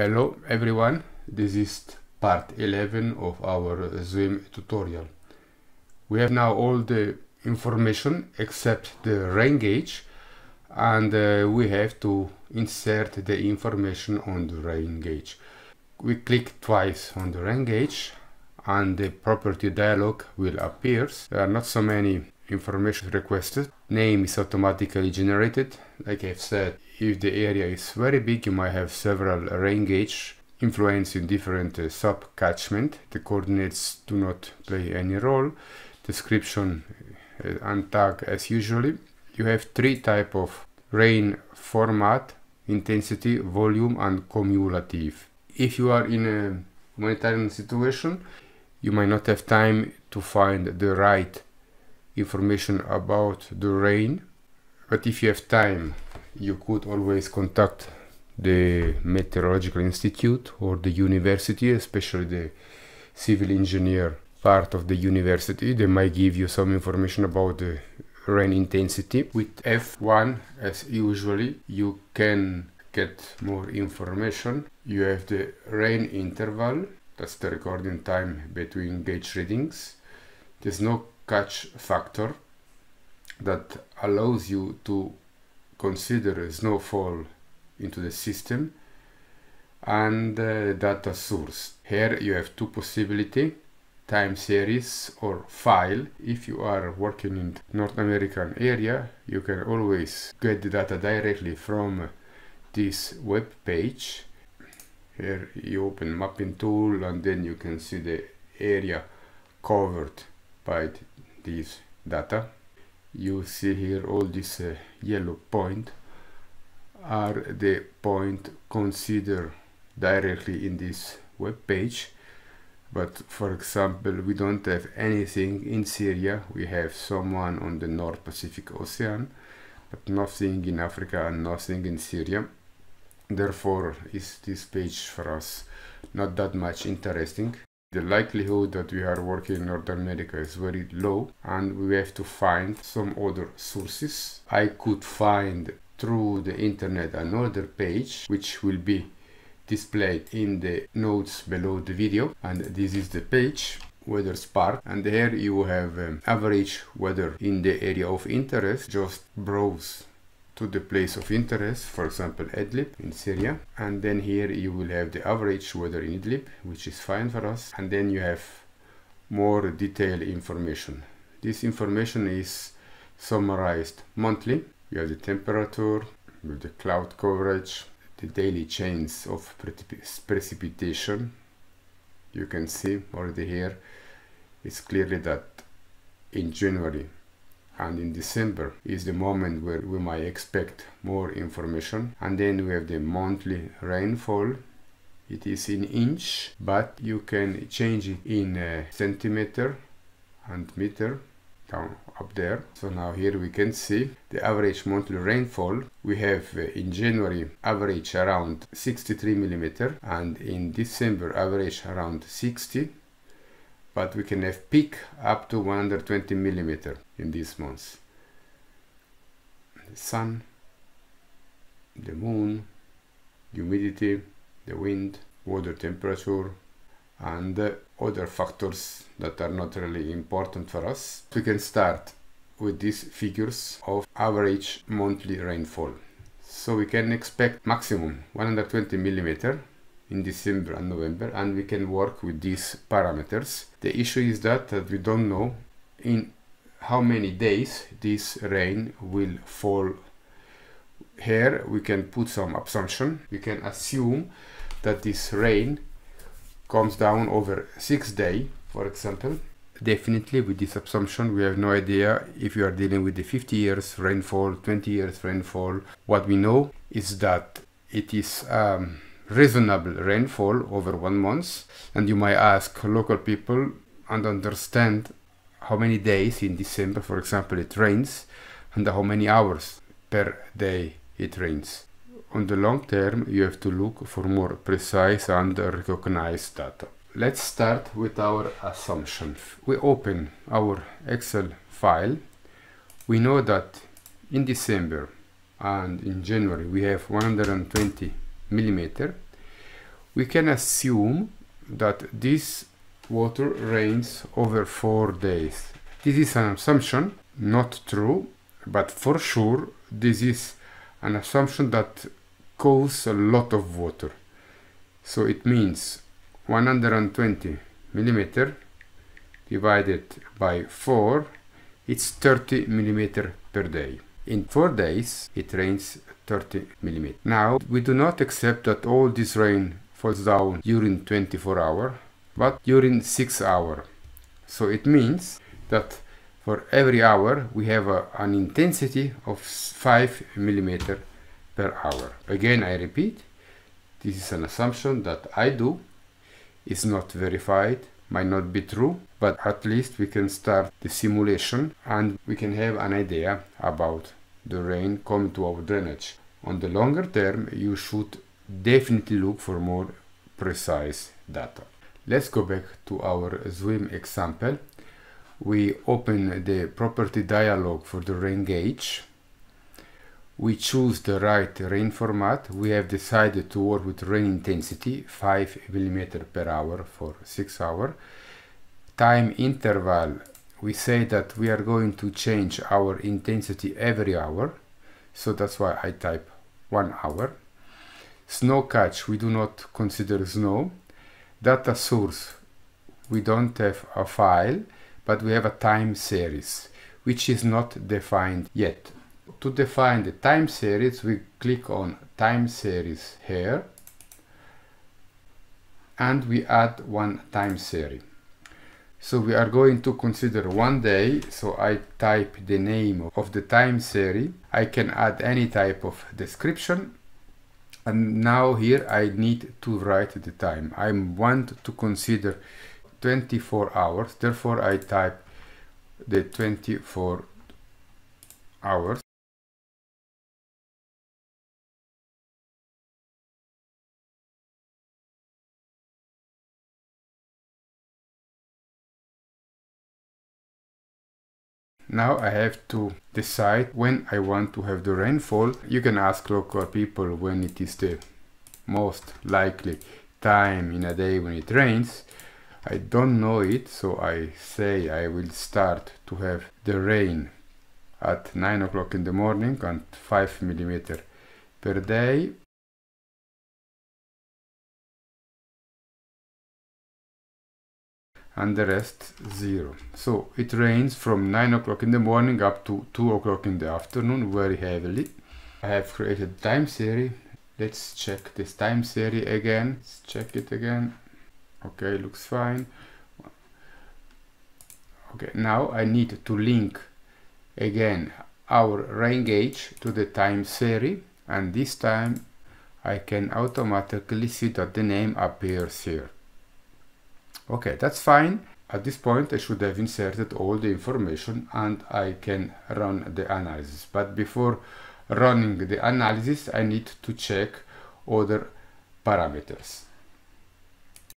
Hello everyone, this is part 11 of our SWMM tutorial. We have now all the information except the rain gauge and uh, we have to insert the information on the rain gauge. We click twice on the rain gauge and the property dialog will appear. There are not so many information requested. Name is automatically generated. Like I've said, if the area is very big, you might have several rain gauge influencing different uh, sub-catchment. The coordinates do not play any role. Description uh, and tag as usually. You have three type of rain format, intensity, volume and cumulative. If you are in a humanitarian situation, you might not have time to find the right information about the rain but if you have time you could always contact the meteorological institute or the university especially the civil engineer part of the university. They might give you some information about the rain intensity. With f1 as usually you can get more information. You have the rain interval. That's the recording time between gauge readings. There's no catch factor that allows you to consider snowfall into the system and uh, data source. Here you have two possibility time series or file. If you are working in North American area, you can always get the data directly from this web page. Here you open mapping tool and then you can see the area covered by this data you see here all this uh, yellow point. Are the point considered directly in this web page? But for example we don't have anything in Syria. We have someone on the North Pacific Ocean but nothing in Africa and nothing in Syria. Therefore is this page for us not that much interesting the likelihood that we are working in North America is very low and we have to find some other sources. I could find through the internet another page which will be displayed in the notes below the video and this is the page WeatherSpark and here you have um, average weather in the area of interest just browse to the place of interest, for example Idlib in Syria. And then here you will have the average weather in Idlib, which is fine for us. And then you have more detailed information. This information is summarized monthly. You have the temperature, with the cloud coverage, the daily change of precipitation. You can see already here, it's clearly that in January and in December is the moment where we might expect more information. And then we have the monthly rainfall. It is in inch but you can change it in uh, centimeter and meter down up there. So now here we can see the average monthly rainfall. We have uh, in January average around 63 millimeter and in December average around 60 but we can have peak up to 120 millimeter in these months. The sun, the moon, humidity, the wind, water temperature, and other factors that are not really important for us. We can start with these figures of average monthly rainfall. So we can expect maximum 120 millimeter in December and November and we can work with these parameters. The issue is that, that we don't know in how many days this rain will fall. Here we can put some assumption. We can assume that this rain comes down over six days, for example. Definitely with this assumption we have no idea if you are dealing with the 50 years rainfall, 20 years rainfall. What we know is that it is um, reasonable rainfall over one month and you might ask local people and understand how many days in December for example it rains and how many hours per day it rains. On the long term you have to look for more precise and recognized data. Let's start with our assumption. We open our Excel file. We know that in December and in January we have 120 millimeter we can assume that this water rains over four days. This is an assumption, not true, but for sure this is an assumption that causes a lot of water. So it means 120 millimeter divided by 4 it's 30 millimeter per day. In 4 days it rains 30 millimeter. Now we do not accept that all this rain falls down during 24 hour but during 6 hour. So it means that for every hour we have a, an intensity of 5 millimeter per hour. Again I repeat this is an assumption that I do is not verified might not be true but at least we can start the simulation and we can have an idea about the rain coming to our drainage. On the longer term you should definitely look for more precise data. Let's go back to our SWMM example. We open the property dialog for the rain gauge. We choose the right rain format. We have decided to work with rain intensity 5 mm per hour for 6 hours time interval we say that we are going to change our intensity every hour so that's why I type one hour. Snow catch we do not consider snow. Data source we don't have a file but we have a time series which is not defined yet. To define the time series we click on time series here and we add one time series so we are going to consider one day. So I type the name of the time series. I can add any type of description. And now here I need to write the time. I want to consider 24 hours. Therefore I type the 24 hours. Now I have to decide when I want to have the rainfall. You can ask local people when it is the most likely time in a day when it rains. I don't know it, so I say I will start to have the rain at 9 o'clock in the morning and 5 millimeter per day and the rest zero. So it rains from 9 o'clock in the morning up to 2 o'clock in the afternoon very heavily. I have created time series. Let's check this time series again. Let's check it again. Okay looks fine. Okay now I need to link again our rain gauge to the time series and this time I can automatically see that the name appears here Okay, that's fine. At this point I should have inserted all the information and I can run the analysis. But before running the analysis I need to check other parameters.